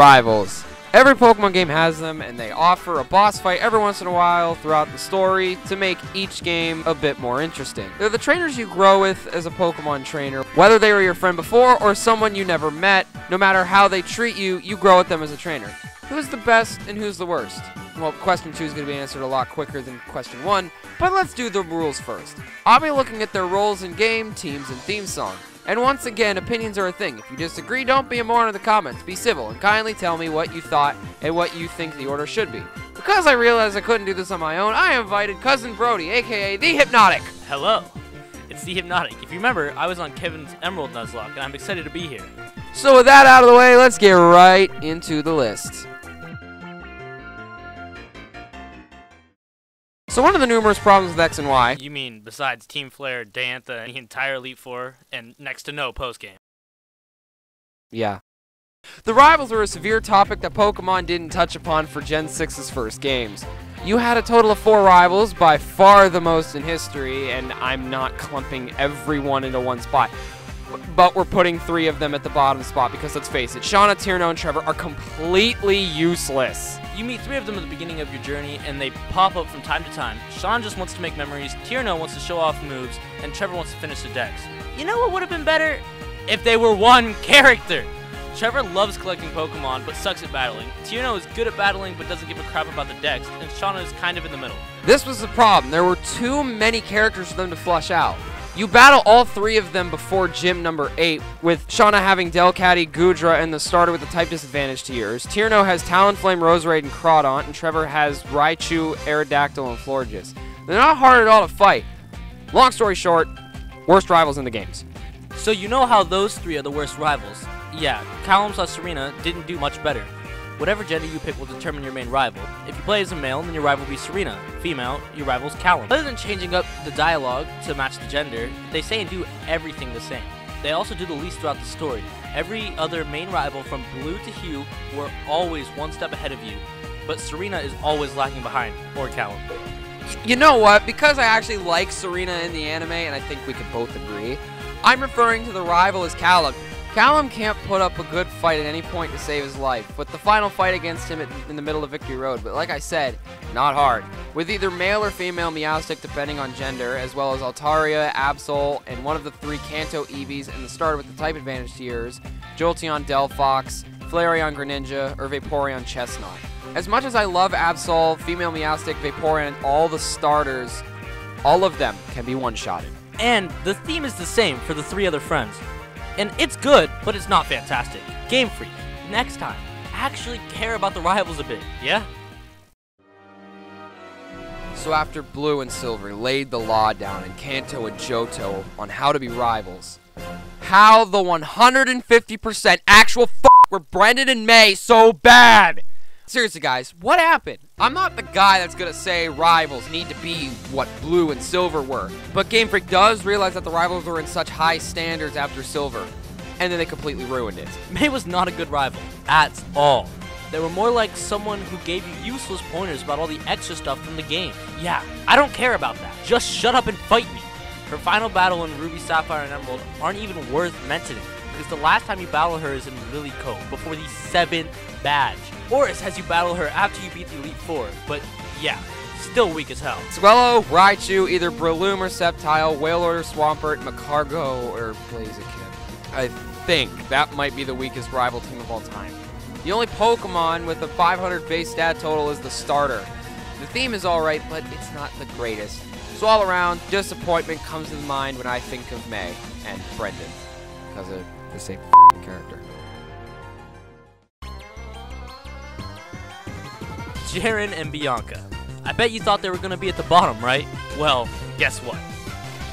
rivals. Every Pokemon game has them, and they offer a boss fight every once in a while throughout the story to make each game a bit more interesting. They're the trainers you grow with as a Pokemon trainer. Whether they were your friend before or someone you never met, no matter how they treat you, you grow with them as a trainer. Who's the best and who's the worst? Well, question two is going to be answered a lot quicker than question one, but let's do the rules first. I'll be looking at their roles in game, teams, and theme song. And once again, opinions are a thing. If you disagree, don't be a moron in the comments. Be civil and kindly tell me what you thought and what you think the order should be. Because I realized I couldn't do this on my own, I invited Cousin Brody, aka The Hypnotic. Hello, it's the Hypnotic. If you remember, I was on Kevin's Emerald Nuzlocke, and I'm excited to be here. So with that out of the way, let's get right into the list. So one of the numerous problems with X and Y You mean besides Team Flare, Diantha, and the entire Elite Four, and next to no postgame? Yeah. The rivals were a severe topic that Pokemon didn't touch upon for Gen 6's first games. You had a total of four rivals, by far the most in history, and I'm not clumping everyone into one spot. But we're putting three of them at the bottom spot because let's face it, Shauna, Tierno, and Trevor are completely useless. You meet three of them at the beginning of your journey, and they pop up from time to time. Shauna just wants to make memories, Tierno wants to show off moves, and Trevor wants to finish the Dex. You know what would have been better? If they were one character! Trevor loves collecting Pokemon, but sucks at battling. Tierno is good at battling, but doesn't give a crap about the Dex, and Shauna is kind of in the middle. This was the problem. There were too many characters for them to flush out. You battle all three of them before gym number 8, with Shauna having Delcatty, Goodra, and the starter with a type disadvantage to yours. Tierno has Talonflame, Roserade, and Crawdaunt, and Trevor has Raichu, Aerodactyl, and Florges. They're not hard at all to fight. Long story short, worst rivals in the games. So you know how those three are the worst rivals. Yeah, Calem slash Serena didn't do much better. Whatever gender you pick will determine your main rival. If you play as a male, then your rival will be Serena. Female, your rival's Calem. Other than changing up the dialogue to match the gender, they say and do everything the same. They also do the least throughout the story. Every other main rival from Blue to Hugh were always one step ahead of you, but Serena is always lagging behind, or Calem. You know what? Because I actually like Serena in the anime, and I think we can both agree, I'm referring to the rival as Calem. Calem can't put up a good fight at any point to save his life, with the final fight against him in the middle of Victory Road, but like I said, not hard. With either male or female Meowstic depending on gender, as well as Altaria, Absol, and one of the three Kanto Eevees and the starter with the type advantage yours, Jolteon Delphox, Flareon Greninja, or Vaporeon Chesnaught. As much as I love Absol, female Meowstic, Vaporeon, all the starters, all of them can be one-shotted. And the theme is the same for the three other friends. And it's good, but it's not fantastic. Game Freak, next time, actually care about the rivals a bit, yeah? So after Blue and Silver laid the law down in Kanto and Johto on how to be rivals, how the 150% actual f were Brendan and May so bad? Seriously, guys, what happened? I'm not the guy that's gonna say rivals need to be what Blue and Silver were, but Game Freak does realize that the rivals were in such high standards after Silver, and then they completely ruined it. May was not a good rival, at all. They were more like someone who gave you useless pointers about all the extra stuff from the game. Yeah, I don't care about that. Just shut up and fight me. Her final battle in Ruby, Sapphire, and Emerald aren't even worth mentioning, because the last time you battle her is in Lily Cove, before the 7th badge. ORAS has you battle her after you beat the Elite Four, but yeah, still weak as hell. Swellow, Raichu, either Breloom or Sceptile, Wailord or Swampert, Magcargo or Blaziken. I think that might be the weakest rival team of all time. The only Pokemon with a 500 base stat total is the starter. The theme is alright, but it's not the greatest. So all around, disappointment comes to mind when I think of May and Brendan. Because of the same character. Cheren and Bianca. I bet you thought they were going to be at the bottom, right? Well, guess what?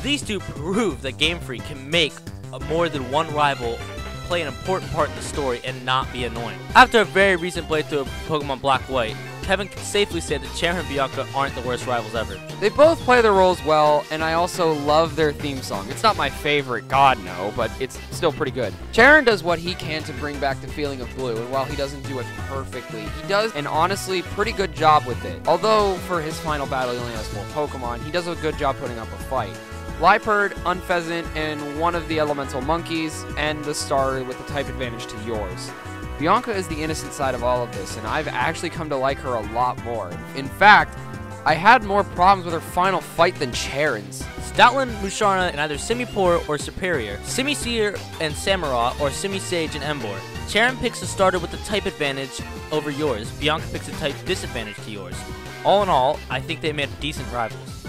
These two prove that Game Freak can make a more than one rival play an important part in the story and not be annoying. After a very recent playthrough of Pokemon Black White, Kevin can safely say that Cheren and Bianca aren't the worst rivals ever. They both play their roles well, and I also love their theme song. It's not my favorite, God no, but it's still pretty good. Cheren does what he can to bring back the feeling of blue, and while he doesn't do it perfectly, he does an honestly pretty good job with it. Although for his final battle he only has four Pokemon, he does a good job putting up a fight. Liepard, Unfezant, and one of the elemental monkeys, and the star with the type advantage to yours. Bianca is the innocent side of all of this, and I've actually come to like her a lot more. In fact, I had more problems with her final fight than Cheren's. Stoutland, Musharna, and either Simipour or Serperior, Simisear and Samurott, or Simisage and Emboar. Charon picks a starter with a type advantage over yours. Bianca picks a type disadvantage to yours. All in all, I think they made decent rivals.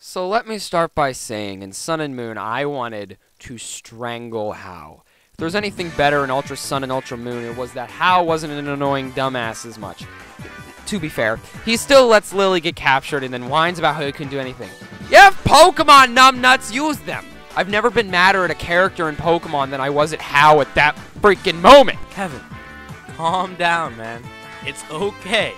So let me start by saying, in Sun and Moon, I wanted to strangle Hau. If there was anything better in Ultra Sun and Ultra Moon, it was that Hau wasn't an annoying dumbass as much. To be fair, he still lets Lillie get captured and then whines about how he couldn't do anything. You have Pokemon, numbnuts, use them! I've never been madder at a character in Pokemon than I was at Hau at that freaking moment. Kevin, calm down, man. It's okay.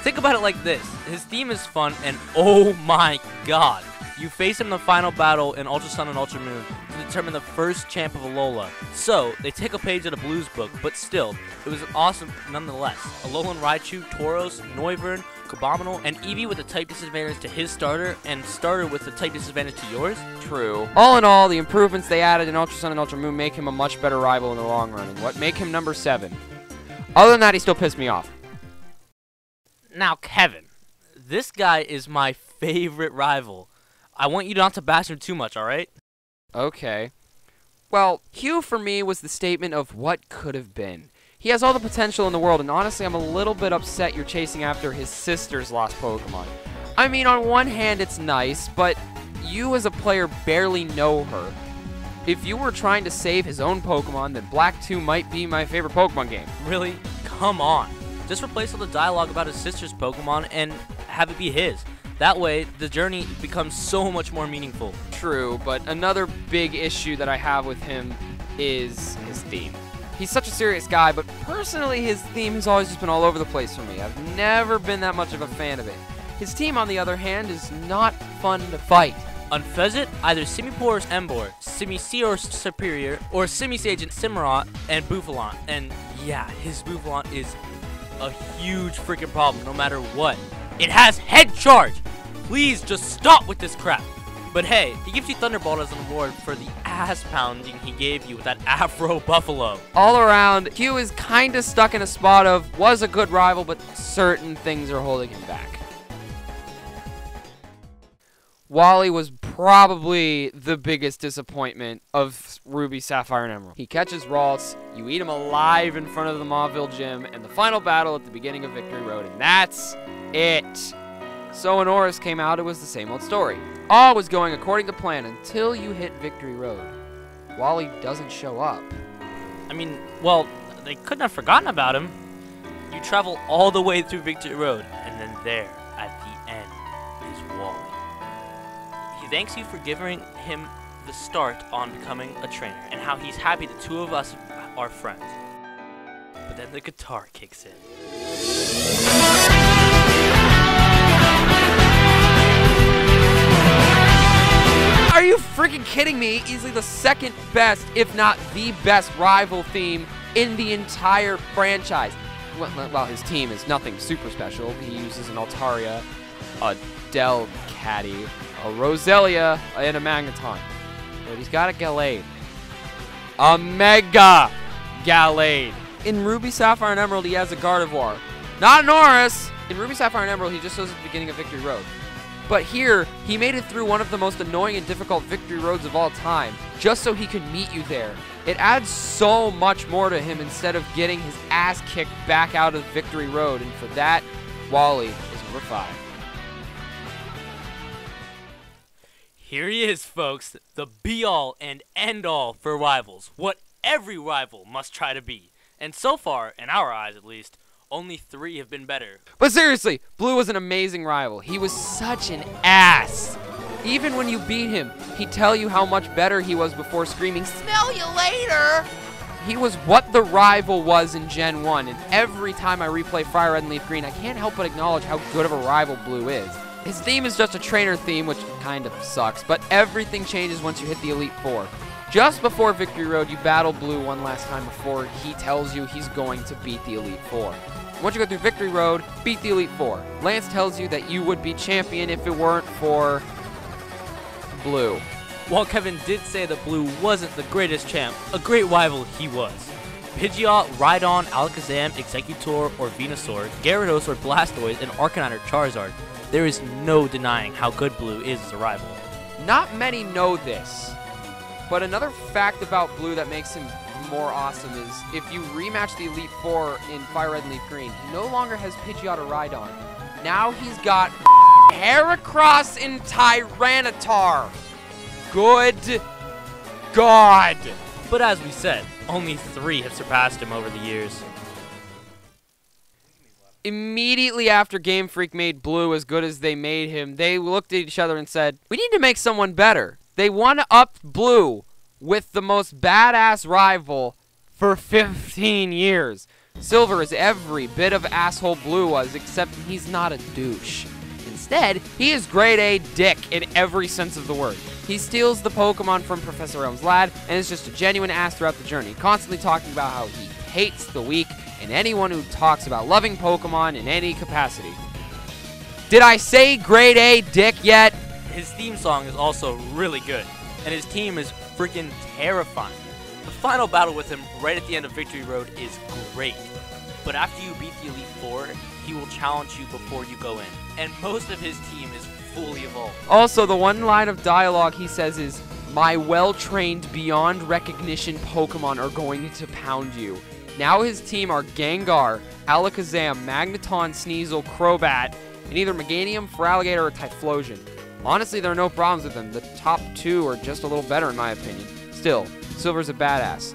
Think about it like this. His theme is fun, and oh my god. You face him in the final battle in Ultra Sun and Ultra Moon to determine the first champ of Alola. So, they take a page out of Blue's book, but still, it was awesome nonetheless. Alolan Raichu, Tauros, Noivern, Carbonel, and Eevee with a type disadvantage to his starter, and starter with a type disadvantage to yours? True. All in all, the improvements they added in Ultra Sun and Ultra Moon make him a much better rival in the long run, and what make him number 7. Other than that, he still pissed me off. Now, Kevin, this guy is my favorite rival. I want you not to bash him too much, alright? Okay. Well, Hugh for me was the statement of what could have been. He has all the potential in the world, and honestly, I'm a little bit upset you're chasing after his sister's lost Pokemon. I mean, on one hand, it's nice, but you as a player barely know her. If you were trying to save his own Pokemon, then Black 2 might be my favorite Pokemon game. Really? Come on. Just replace all the dialogue about his sister's Pokemon and have it be his. That way, the journey becomes so much more meaningful. True, but another big issue that I have with him is his theme. He's such a serious guy, but personally, his theme has always just been all over the place for me. I've never been that much of a fan of it. His team, on the other hand, is not fun to fight. Unfezant, either Simipour Emboar, Simisear Serperior, or Simisage and Samurott and Bouffalant. And yeah, his Bouffalant is a huge freaking problem no matter what. It has head charge! Please just stop with this crap! But hey, he gives you Thunderbolt as an award for the ass pounding he gave you with that Afro Buffalo. All around, Hugh is kinda stuck in a spot of was a good rival, but certain things are holding him back. Wally was probably the biggest disappointment of Ruby, Sapphire, and Emerald. He catches Ralts, you eat him alive in front of the Mauville gym, and the final battle at the beginning of Victory Road, and that's it. So when ORAS came out, it was the same old story. All was going according to plan until you hit Victory Road. Wally doesn't show up. I mean, well, they couldn't have forgotten about him. You travel all the way through Victory Road, and then there, at the end, is Wally. He thanks you for giving him the start on becoming a trainer, and how he's happy the two of us are friends. But then the guitar kicks in. Are you freaking kidding me? Easily the second best, if not the best rival theme in the entire franchise. Well, his team is nothing super special. He uses an Altaria, a Delcatty, a Roselia, and a Magneton. But he's got a Gallade. A Mega Gallade. In Ruby, Sapphire, and Emerald, he has a Gardevoir. Not an Norris! In Ruby, Sapphire, and Emerald, he just shows at the beginning of Victory Road. But here, he made it through one of the most annoying and difficult victory roads of all time, just so he could meet you there. It adds so much more to him instead of getting his ass kicked back out of Victory Road, and for that, Wally is number five. Here he is, folks, the be all and end all for rivals. What every rival must try to be. And so far, in our eyes at least, only three have been better. But seriously, Blue was an amazing rival. He was such an ass. Even when you beat him, he'd tell you how much better he was before screaming, Smell you later! He was what the rival was in Gen 1, and every time I replay Fire Red and Leaf Green, I can't help but acknowledge how good of a rival Blue is. His theme is just a trainer theme, which kind of sucks, but everything changes once you hit the Elite Four. Just before Victory Road, you battle Blue one last time before he tells you he's going to beat the Elite Four. Once you go through Victory Road, beat the Elite Four. Lance tells you that you would be champion if it weren't for Blue. While Kevin did say that Blue wasn't the greatest champ, a great rival he was. Pidgeot, Rhydon, Alakazam, Exeggutor, or Venusaur, Gyarados or Blastoise, and Arcanine or Charizard, there is no denying how good Blue is as a rival. Not many know this, but another fact about Blue that makes him more awesome is if you rematch the Elite Four in Fire Red and Leaf Green, he no longer has Pidgeot or Rhydon. Now he's got Heracross and Tyranitar. Good God. But as we said, only three have surpassed him over the years. Immediately after Game Freak made Blue as good as they made him, they looked at each other and said, We need to make someone better. They to up Blue with the most badass rival for 15 years. Silver is every bit of asshole Blue was, except he's not a douche. Instead, he is grade A dick in every sense of the word. He steals the Pokemon from Professor Elm's lad and is just a genuine ass throughout the journey, constantly talking about how he hates the weak and anyone who talks about loving Pokemon in any capacity. Did I say grade A dick yet? His theme song is also really good, and his team is freaking terrifying. The final battle with him right at the end of Victory Road is great, but after you beat the Elite Four, he will challenge you before you go in, and most of his team is fully evolved. Also, the one line of dialogue he says is, My well trained, beyond recognition Pokemon are going to pound you. Now his team are Gengar, Alakazam, Magneton, Sneasel, Crobat, and either Meganium, Feraligatr, or Typhlosion. Honestly, there are no problems with them. The top two are just a little better in my opinion. Still, Silver's a badass.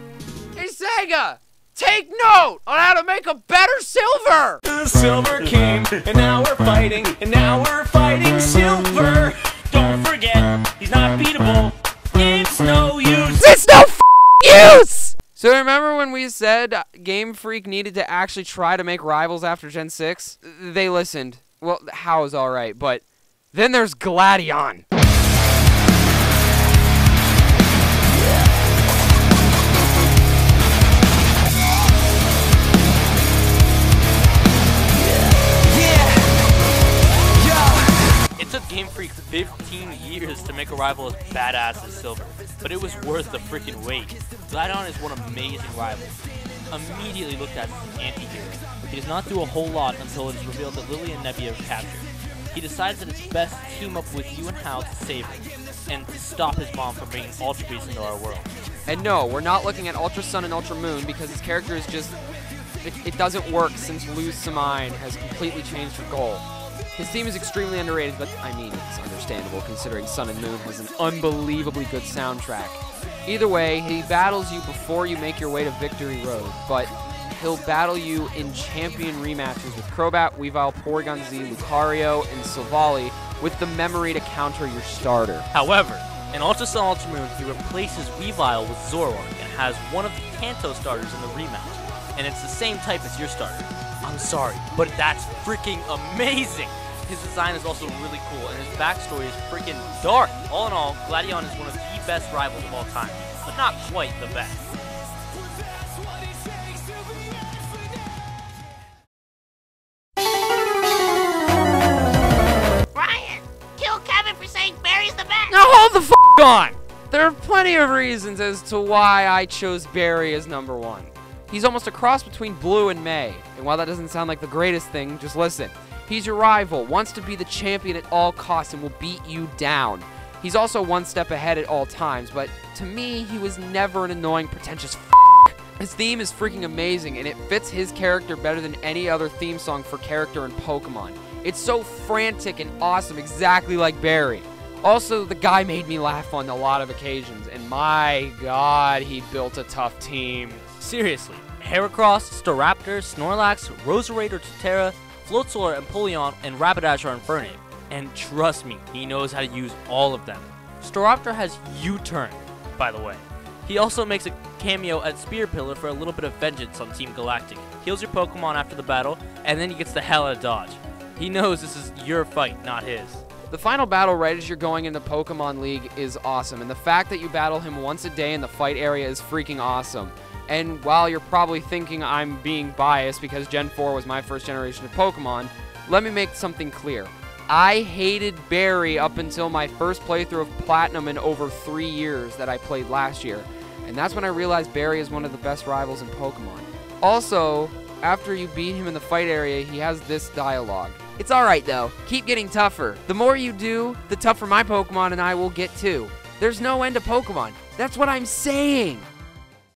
Hey Sega! Take note on how to make a better Silver! The Silver came, and now we're fighting, and now we're fighting Silver. Don't forget, he's not beatable. It's no use. It's no f- use! So remember when we said Game Freak needed to actually try to make rivals after Gen 6? They listened. Well, Hau is alright, but then there's Gladion. Game Freak 15 years to make a rival as badass as Silver, but it was worth the freaking wait. Gladion is one amazing rival. Immediately looked at as an anti-hero. He does not do a whole lot until it is revealed that Lillie and Nebby are captured. He decides that it's best to team up with you and Hau to save him, and to stop his mom from bringing Ultra Beast into our world. And no, we're not looking at Ultra Sun and Ultra Moon because his character is just. It, it doesn't work since Lusamine has completely changed her goal. His theme is extremely underrated, but I mean, it's understandable considering Sun and Moon has an unbelievably good soundtrack. Either way, he battles you before you make your way to Victory Road, but he'll battle you in champion rematches with Crobat, Weavile, Porygon Z, Lucario, and Silvally with the memory to counter your starter. However, in Ultra Sun Ultra Moon, he replaces Weavile with Zoroark and has one of the Kanto starters in the rematch, and it's the same type as your starter. I'm sorry, but that's freaking amazing! His design is also really cool, and his backstory is freaking dark. All in all, Gladion is one of the best rivals of all time, but not quite the best. On! There are plenty of reasons as to why I chose Barry as number one. He's almost a cross between Blue and May, and while that doesn't sound like the greatest thing, just listen. He's your rival, wants to be the champion at all costs, and will beat you down. He's also one step ahead at all times, but to me, he was never an annoying, pretentious. His theme is freaking amazing, and it fits his character better than any other theme song for character in Pokemon. It's so frantic and awesome, exactly like Barry. Also, the guy made me laugh on a lot of occasions, and my god, he built a tough team. Seriously, Heracross, Staraptor, Snorlax, Roserade or Torterra, Floatzel and Empoleon, and Rapidash are Infernape. And trust me, he knows how to use all of them. Staraptor has U-turn, by the way. He also makes a cameo at Spear Pillar for a little bit of vengeance on Team Galactic. Heals your Pokemon after the battle, and then he gets the hell out of Dodge. He knows this is your fight, not his. The final battle right as you're going into Pokemon League is awesome, and the fact that you battle him once a day in the fight area is freaking awesome. And while you're probably thinking I'm being biased because Gen 4 was my first generation of Pokemon, let me make something clear. I hated Barry up until my first playthrough of Platinum in over three years that I played last year. And that's when I realized Barry is one of the best rivals in Pokemon. Also, after you beat him in the fight area, he has this dialogue. It's alright though, keep getting tougher. The more you do, the tougher my Pokemon and I will get too. There's no end to Pokemon. That's what I'm saying.